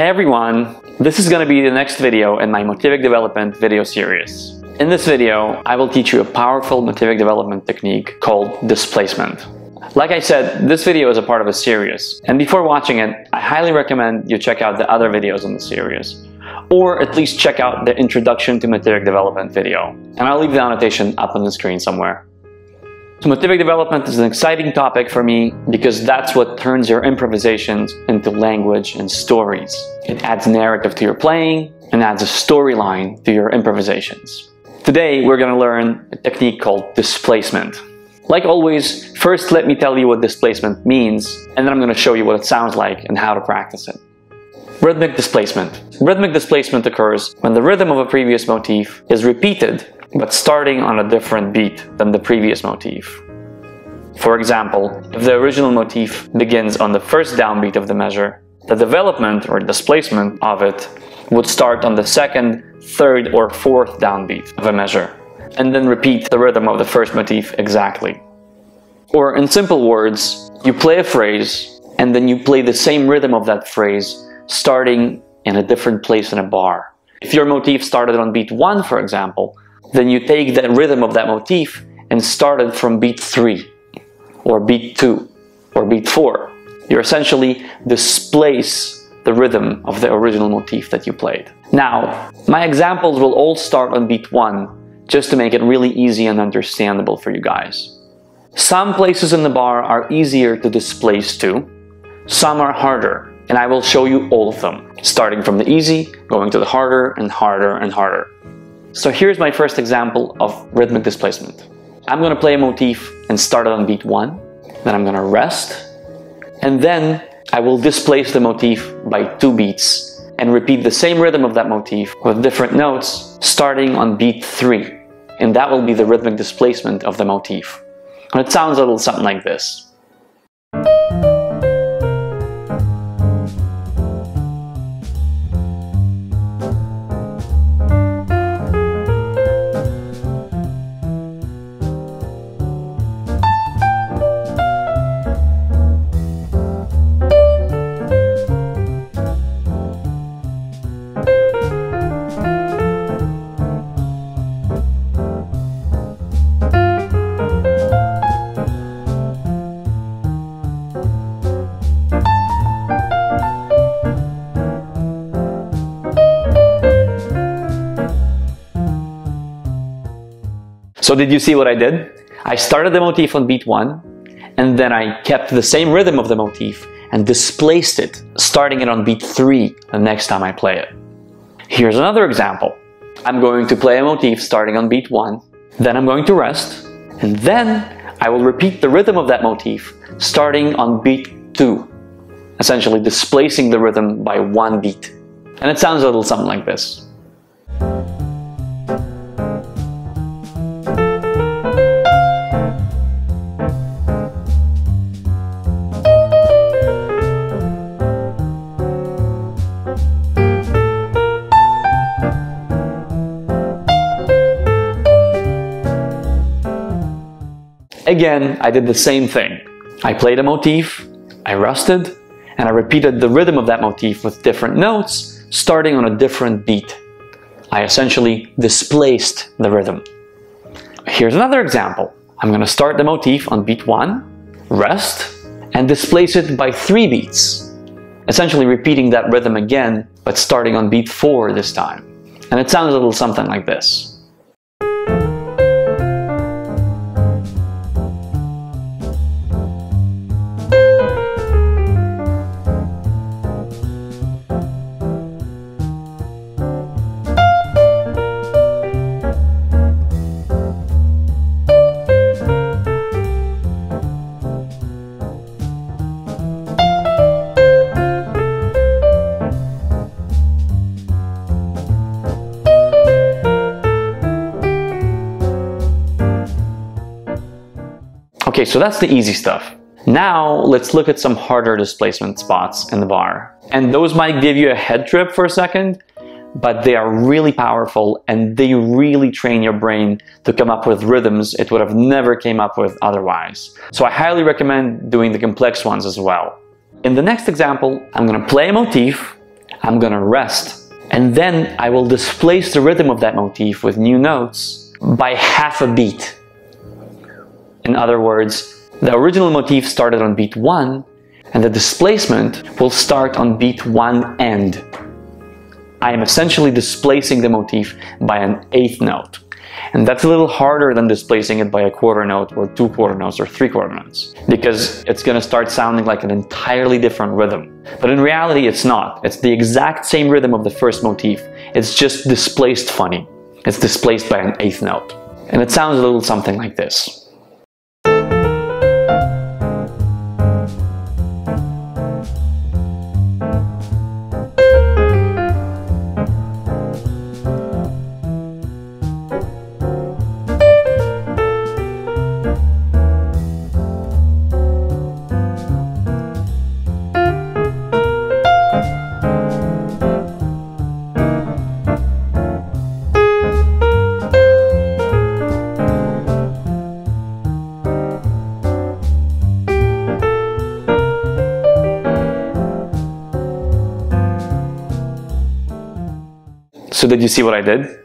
Hey everyone, this is going to be the next video in my Motivic Development video series. In this video, I will teach you a powerful Motivic development technique called displacement. Like I said, this video is a part of a series, and before watching it, I highly recommend you check out the other videos in the series, or at least check out the Introduction to Motivic Development video, and I'll leave the annotation up on the screen somewhere. Motivic development is an exciting topic for me because that's what turns your improvisations into language and stories. It adds narrative to your playing and adds a storyline to your improvisations. Today we're going to learn a technique called displacement. Like always, first let me tell you what displacement means and then I'm going to show you what it sounds like and how to practice it. Rhythmic displacement. Rhythmic displacement occurs when the rhythm of a previous motif is repeated but starting on a different beat than the previous motif. For example, if the original motif begins on the first downbeat of the measure, the development or displacement of it would start on the second, third, or fourth downbeat of a measure, and then repeat the rhythm of the first motif exactly. Or in simple words, you play a phrase, and then you play the same rhythm of that phrase, starting in a different place in a bar. If your motif started on beat 1, for example, then you take the rhythm of that motif and start it from beat 3 or beat 2 or beat 4. You're essentially displace the rhythm of the original motif that you played. Now, my examples will all start on beat 1 just to make it really easy and understandable for you guys. Some places in the bar are easier to displace to, some are harder, and I will show you all of them, starting from the easy, going to the harder and harder and harder. So here's my first example of rhythmic displacement. I'm going to play a motif and start it on beat 1, then I'm going to rest, and then I will displace the motif by two beats and repeat the same rhythm of that motif with different notes starting on beat 3. And that will be the rhythmic displacement of the motif. And it sounds a little something like this. So did you see what I did? I started the motif on beat 1 and then I kept the same rhythm of the motif and displaced it, starting it on beat 3 the next time I play it. Here's another example. I'm going to play a motif starting on beat 1, then I'm going to rest, and then I will repeat the rhythm of that motif starting on beat 2, essentially displacing the rhythm by one beat. And it sounds a little something like this. Again, I did the same thing. I played a motif, I rested, and I repeated the rhythm of that motif with different notes, starting on a different beat. I essentially displaced the rhythm. Here's another example. I'm going to start the motif on beat 1, rest, and displace it by 3 beats, essentially repeating that rhythm again, but starting on beat 4 this time. And it sounds a little something like this. Okay, so that's the easy stuff. Now let's look at some harder displacement spots in the bar. And those might give you a head trip for a second, but they are really powerful and they really train your brain to come up with rhythms it would have never came up with otherwise. So I highly recommend doing the complex ones as well. In the next example, I'm gonna play a motif, I'm gonna rest. And then I will displace the rhythm of that motif with new notes by half a beat. In other words, the original motif started on beat 1 and the displacement will start on beat 1 end. I am essentially displacing the motif by an eighth note. And that's a little harder than displacing it by a quarter note or two quarter notes or three quarter notes because it's going to start sounding like an entirely different rhythm. But in reality, it's not. It's the exact same rhythm of the first motif. It's just displaced funny. It's displaced by an eighth note. And it sounds a little something like this. So did you see what I did?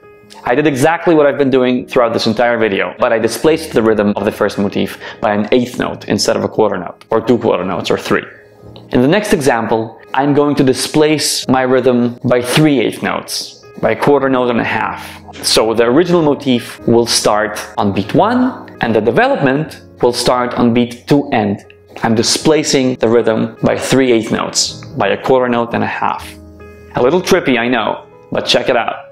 I did exactly what I've been doing throughout this entire video, but I displaced the rhythm of the first motif by an eighth note instead of a quarter note, or two quarter notes, or three. In the next example, I'm going to displace my rhythm by three eighth notes, by a quarter note and a half. So the original motif will start on beat one, and the development will start on beat two end. I'm displacing the rhythm by three eighth notes, by a quarter note and a half. A little trippy, I know, but check it out.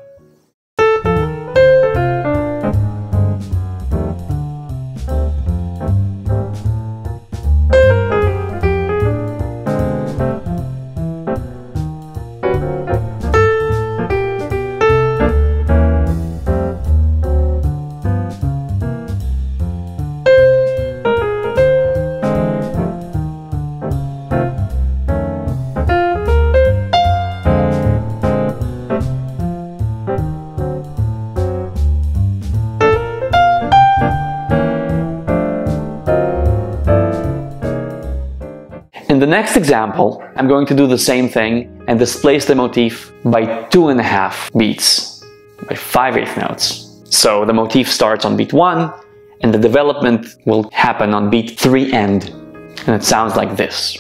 Next example, I'm going to do the same thing and displace the motif by two and a half beats, by five eighth notes. So the motif starts on beat one and the development will happen on beat three end. And it sounds like this.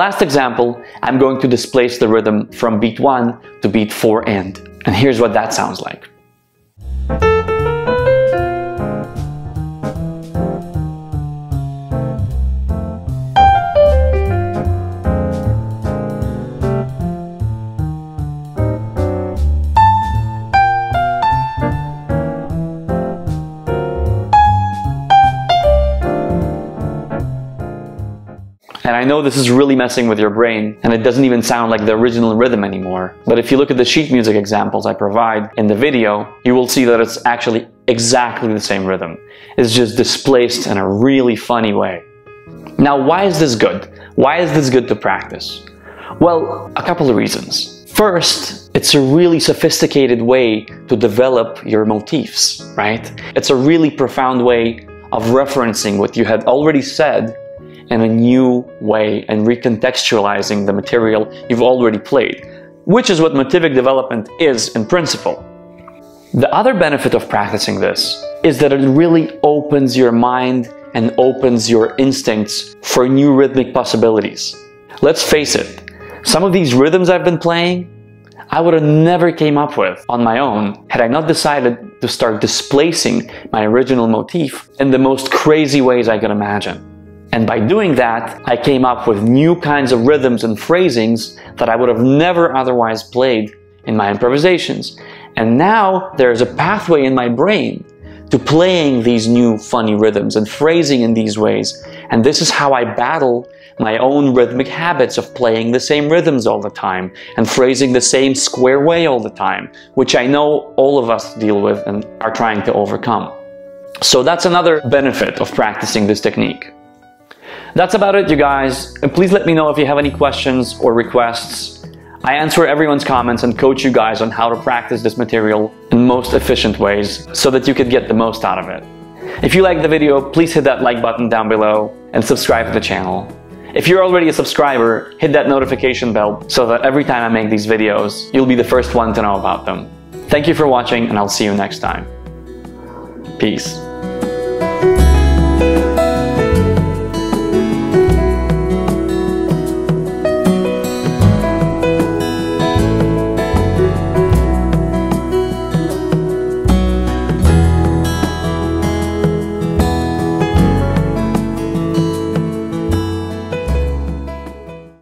Last example, I'm going to displace the rhythm from beat 1 to beat 4 end. And here's what that sounds like. I know this is really messing with your brain and it doesn't even sound like the original rhythm anymore. But if you look at the sheet music examples I provide in the video, you will see that it's actually exactly the same rhythm. It's just displaced in a really funny way. Now, why is this good? Why is this good to practice? Well, a couple of reasons. First, it's a really sophisticated way to develop your motifs, right? It's a really profound way of referencing what you had already said in a new way and recontextualizing the material you've already played, which is what motivic development is in principle. The other benefit of practicing this is that it really opens your mind and opens your instincts for new rhythmic possibilities. Let's face it, some of these rhythms I've been playing, I would have never came up with on my own had I not decided to start displacing my original motif in the most crazy ways I could imagine. And by doing that, I came up with new kinds of rhythms and phrasings that I would have never otherwise played in my improvisations. And now there's a pathway in my brain to playing these new funny rhythms and phrasing in these ways. And this is how I battle my own rhythmic habits of playing the same rhythms all the time and phrasing the same square way all the time, which I know all of us deal with and are trying to overcome. So that's another benefit of practicing this technique. That's about it, you guys. And please let me know if you have any questions or requests. I answer everyone's comments and coach you guys on how to practice this material in most efficient ways so that you could get the most out of it. If you liked the video, please hit that like button down below and subscribe to the channel. If you're already a subscriber, hit that notification bell so that every time I make these videos, you'll be the first one to know about them. Thank you for watching and I'll see you next time. Peace.